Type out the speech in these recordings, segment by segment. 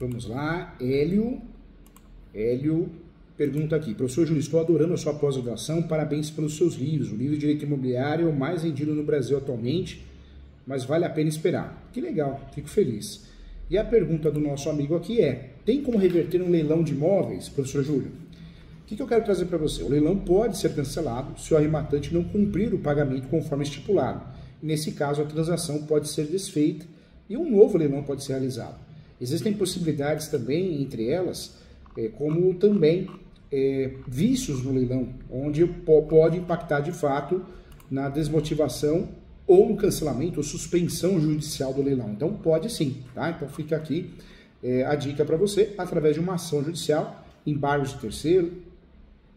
Vamos lá, Hélio. Hélio pergunta aqui, professor Júlio, estou adorando a sua pós-graduação, parabéns pelos seus livros. O livro de Direito Imobiliário é o mais vendido no Brasil atualmente, mas vale a pena esperar. Que legal, fico feliz. E a pergunta do nosso amigo aqui é, tem como reverter um leilão de imóveis, professor Júlio? O que, que eu quero trazer para você? O leilão pode ser cancelado se o arrematante não cumprir o pagamento conforme estipulado. Nesse caso, a transação pode ser desfeita e um novo leilão pode ser realizado. Existem possibilidades também, entre elas, é, como também é, vícios no leilão, onde pode impactar de fato na desmotivação ou no cancelamento ou suspensão judicial do leilão. Então pode sim, tá? Então fica aqui é, a dica para você, através de uma ação judicial, embargos de terceiro,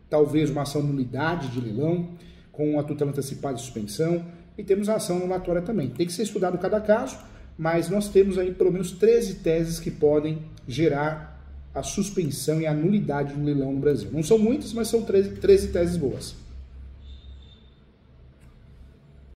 talvez uma ação nulidade de leilão, com a tutela antecipada de suspensão, e temos a ação anulatória também. Tem que ser estudado cada caso, mas nós temos aí pelo menos 13 teses que podem gerar a suspensão e a nulidade do leilão no Brasil. Não são muitas, mas são 13, 13 teses boas.